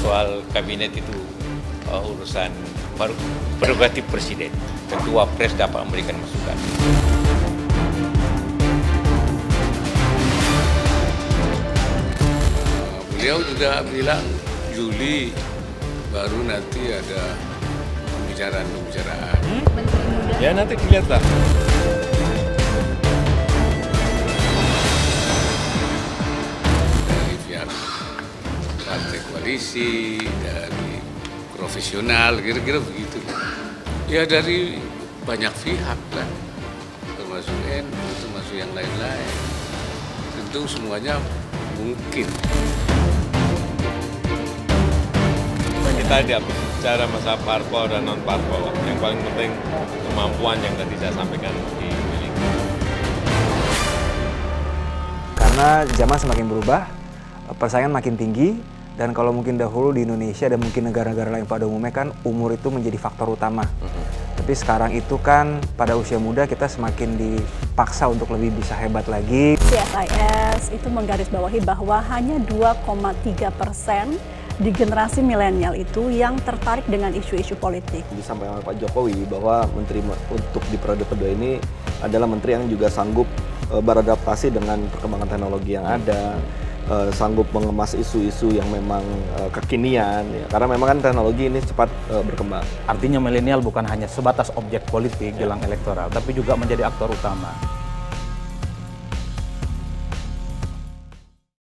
soal kabinet itu uh, urusan prerogatif presiden. Ketua pres dapat memberikan masukan. Beliau juga bilang Juli baru nanti ada pembicaraan-pembicaraan. Hmm? Ya nanti kelihatan. Koalisi, dari profesional, kira-kira begitu. Ya dari banyak pihak kan, termasuk NU, termasuk yang lain-lain. Tentu semuanya mungkin. Kita tidak bicara masalah parpol dan non parpol. Yang paling penting kemampuan yang tadi saya sampaikan dimiliki. Karena zaman semakin berubah, persaingan makin tinggi, dan kalau mungkin dahulu di Indonesia dan mungkin negara-negara lain pada umumnya kan umur itu menjadi faktor utama. Tapi sekarang itu kan pada usia muda kita semakin dipaksa untuk lebih bisa hebat lagi. CSIS itu menggarisbawahi bahwa hanya 2,3 persen di generasi milenial itu yang tertarik dengan isu-isu politik. Disampaikan oleh Pak Jokowi bahwa menteri untuk di periode kedua ini adalah menteri yang juga sanggup uh, beradaptasi dengan perkembangan teknologi yang ada, uh, sanggup mengemas isu-isu yang memang uh, kekinian, ya. karena memang kan teknologi ini cepat uh, berkembang. Artinya milenial bukan hanya sebatas objek politik jelang elektoral, tapi juga menjadi aktor utama.